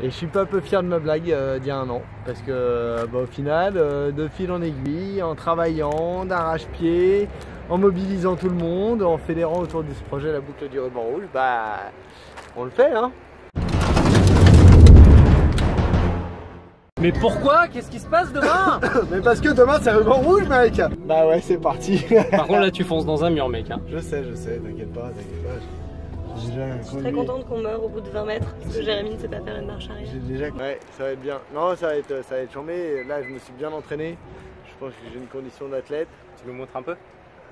Et je suis pas un peu fier de ma blague euh, d'il y a un an. Parce que bah, au final, euh, de fil en aiguille, en travaillant, d'arrache-pied, en mobilisant tout le monde, en fédérant autour de ce projet la boucle du ruban rouge, bah on le fait hein. Mais pourquoi? Qu'est-ce qui se passe demain? Mais parce que demain c'est ruban rouge mec Bah ouais c'est parti Par contre là tu fonces dans un mur mec hein. Je sais, je sais, t'inquiète pas, t'inquiète pas. J'ai déjà Je suis très contente qu'on meure au bout de 20 mètres parce que Jérémy ne sait pas faire une marche arrière. J'ai déjà. Ouais, ça va être bien. Non, ça va être, ça va être chambé. Là, je me suis bien entraîné. Je pense que j'ai une condition d'athlète. Tu nous montres un peu?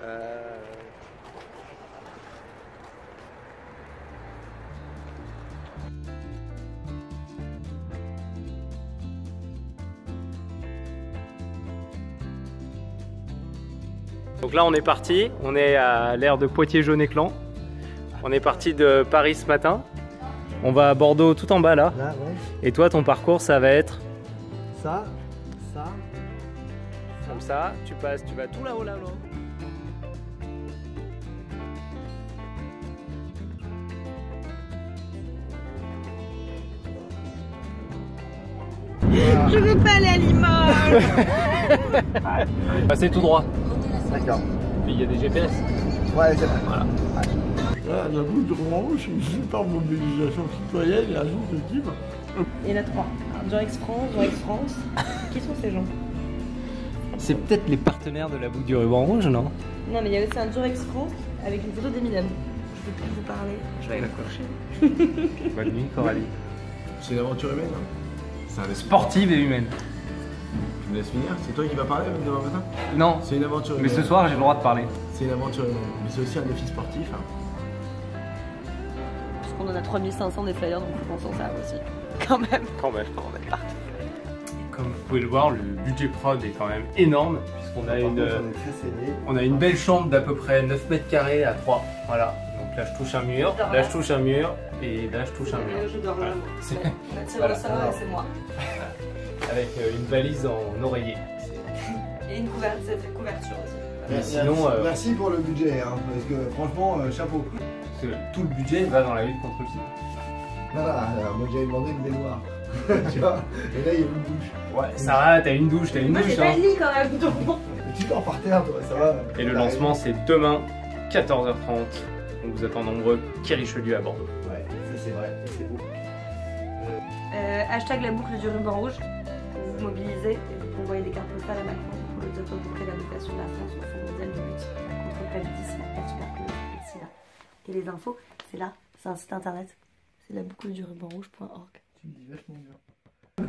Euh, Donc là on est parti, on est à l'aire de Poitiers jaune éclan. On est parti de Paris ce matin. On va à Bordeaux tout en bas là. Là, ouais. Et toi ton parcours ça va être Ça, ça. comme ça, tu passes, tu vas tout là-haut là-haut. Je veux pas aller à Limoges Passez tout droit. D'accord. Mais il y a des GPS. Ouais, c'est vrai. Voilà. La boule de rouge, c'est une super mobilisation citoyenne et équipe. Il y en a trois. Durex France, Durex France. Qui sont ces gens C'est peut-être les partenaires de la boucle du ruban rouge, non? Non, mais il y a aussi un Durex France avec une photo d'Eminem. Je peux plus vous parler. Je vais aller me coucher. Bonne nuit Coralie. C'est une aventure humaine. hein? C'est un. Sportive et humaine. Tu me laisses finir? C'est toi qui vas parler demain matin? Non, C'est une aventure mais humaine. ce soir j'ai le droit de parler. C'est une aventure humaine. Mais c'est aussi un défi sportif. hein. Qu'on en a 3500 des flyers, donc faut qu'on s'en serve aussi. Quand même. Quand même, quand même. Comme vous pouvez le voir, le budget prod est quand même énorme, puisqu'on a une, contre, on a une belle chambre d'à peu près 9 mètres carrés à 3. Voilà. Donc là je touche un mur, là là. je touche un mur, et là je touche un mur. Je dors là. C'est- On a tiré Voilà. c'est moi. Avec euh, une valise en oreiller. Et une couverture, couverture aussi. Mais sinon, euh, Merci pour le budget, hein, parce que franchement, euh, chapeau. parce que tout le budget va dans la lutte contre le sida. Non, non, alors, moi j'avais demandé une baignoire. tu vois Et là, il y a une douche. Ouais, ça va, t'as une douche, t'as une Moi douche. j'ai pas Hein. le lit quand même, donc tu dors par terre, toi, ça va Et le lancement c'est demain, 14h30. On vous attend nombreux, qui Richelieu à Bordeaux. Ouais, ça c'est vrai, c'est beau. Euh, hashtag la boucle du ruban rouge. Vous vous mobilisez et vous envoyez des cartes postales à Macron top de réhabilitation de la France au Fonds mondial de lutte contre le paludisme, la tuberculose et le sida. Et les infos, c'est là, c'est un site internet. C'est la boucle du ruban rouge.org. Tu me dis vachement bien.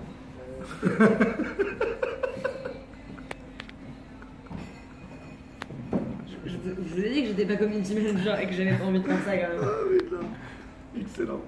Je, vous ai dit que j'étais pas comme une manager et que j'avais pas envie de faire ça quand même. Ah, oui, là. Excellent.